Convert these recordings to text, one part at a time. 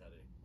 heading.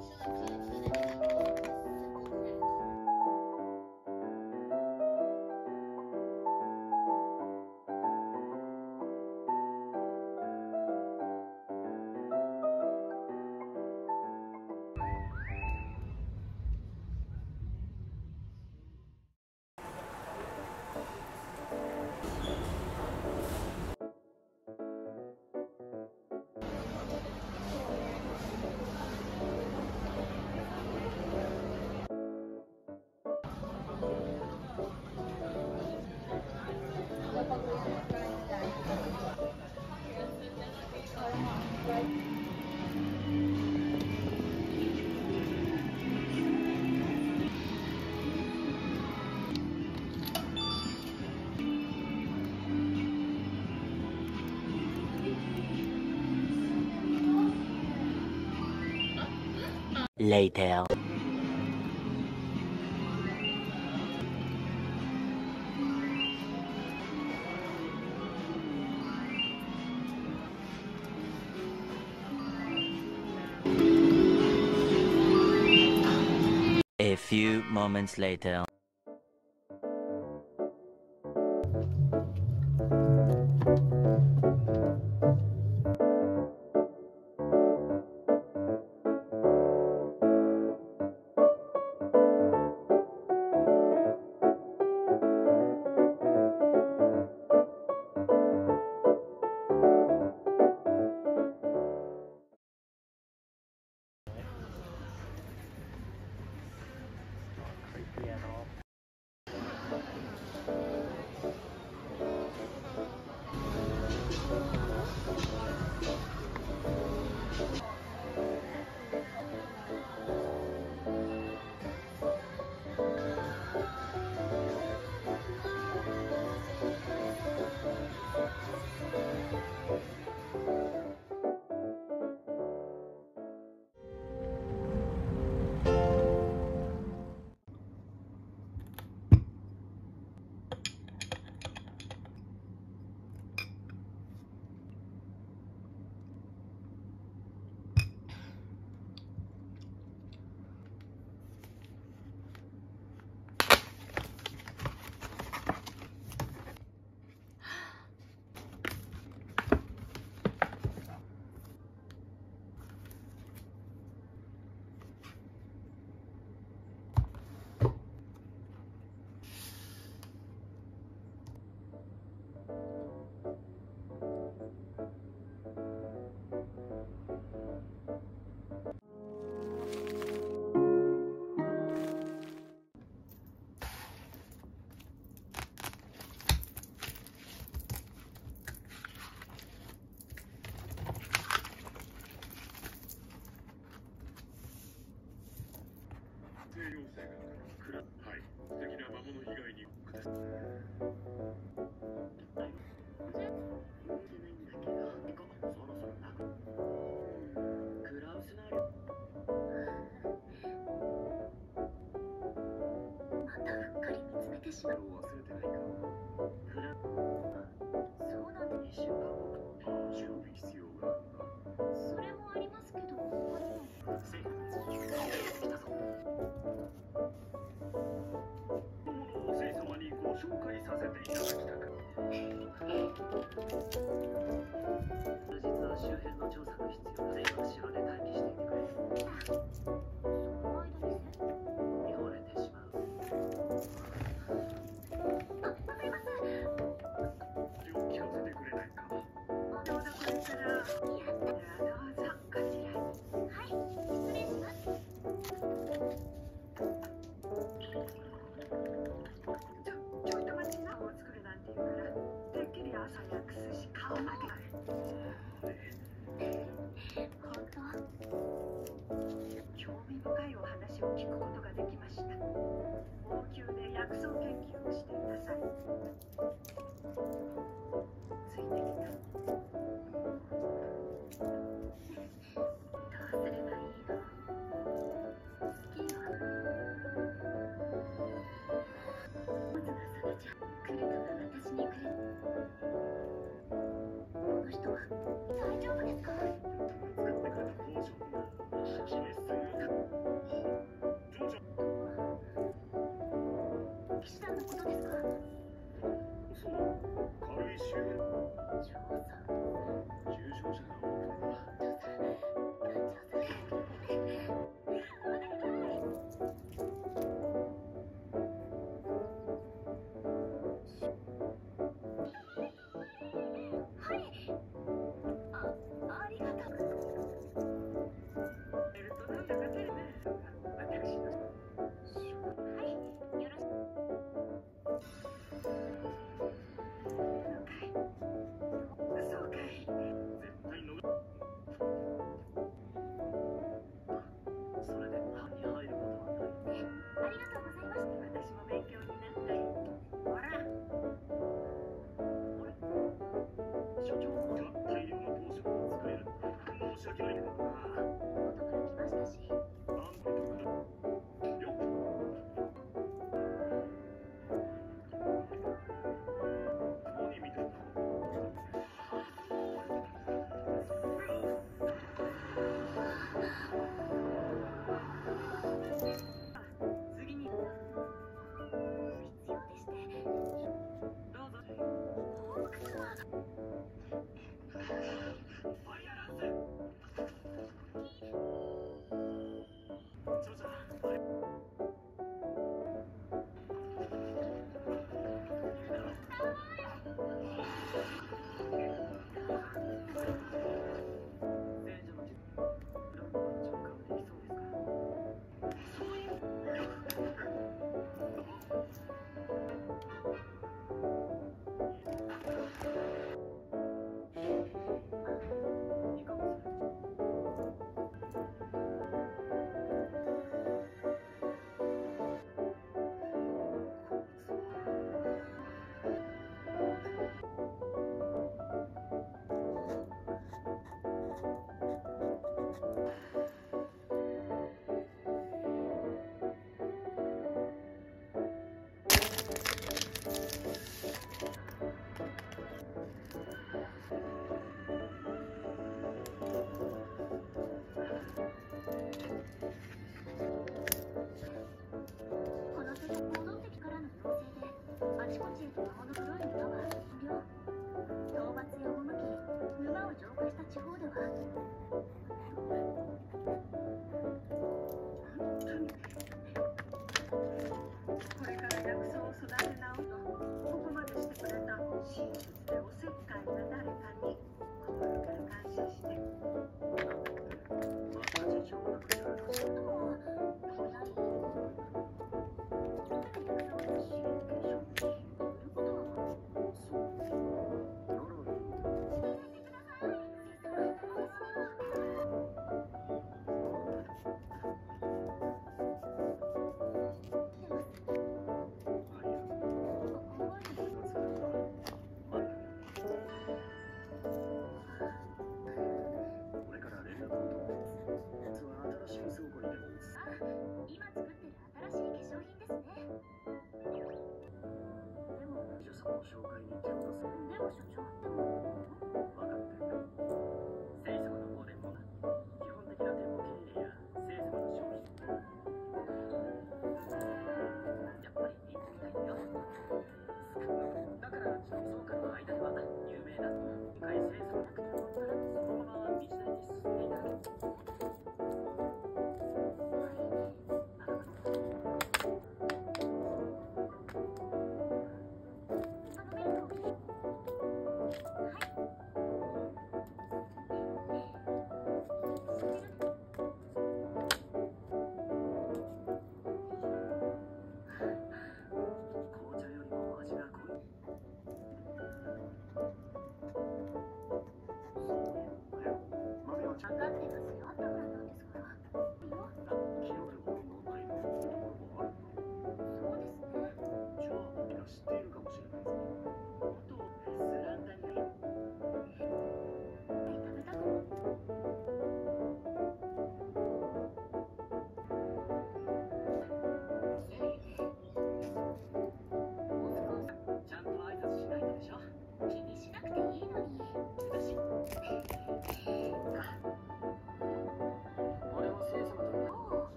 Sure. later. A few moments later. Yes. Uh, いお話を聞くことができました。王宮で薬草研究をしていなさいついてきた。どうすればいいの？